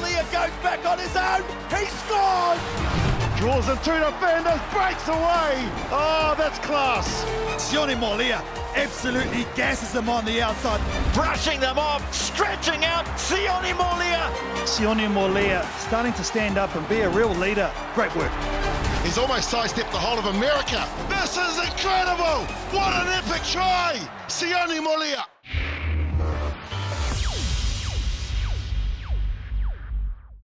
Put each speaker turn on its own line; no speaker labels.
goes back on his own. He scores.
Draws them two defenders, breaks away. Oh, that's class.
Sione Molia absolutely gasses them on the outside.
Brushing them off, stretching out. Sione Molia.
Sione Molia starting to stand up and be a real leader. Great work.
He's almost sidestepped the whole of America. This is incredible. What an epic try. Sione Molia.